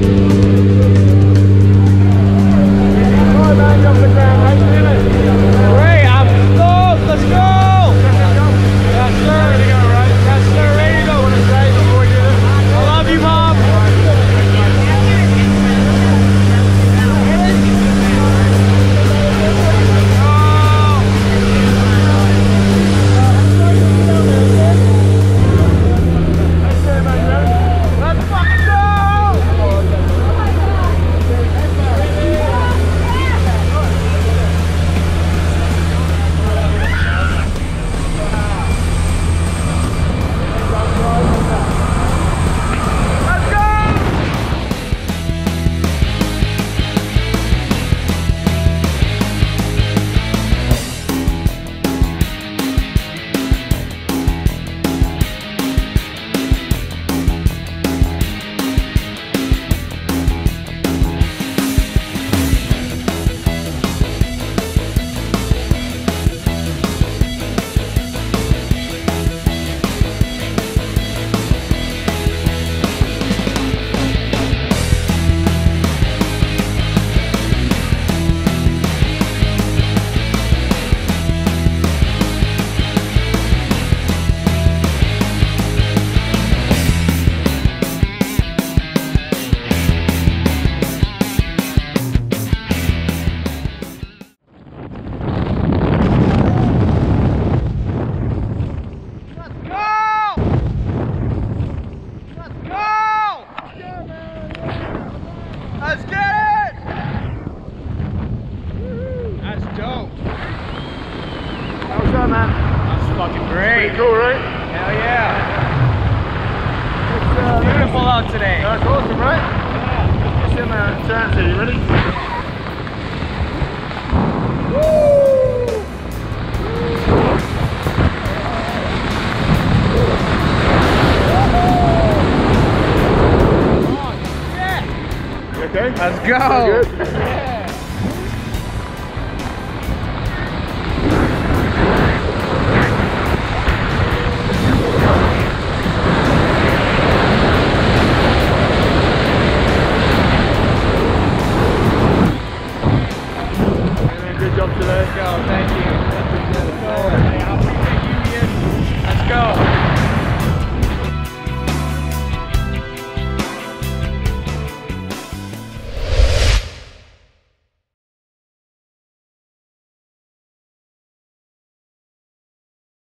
Great, How was that, man? That's fucking great. Cool, right? Hell yeah. It's, uh, Beautiful out today. That's awesome, right? Yeah. Just in there, turns here. You ready? Okay? Let's go.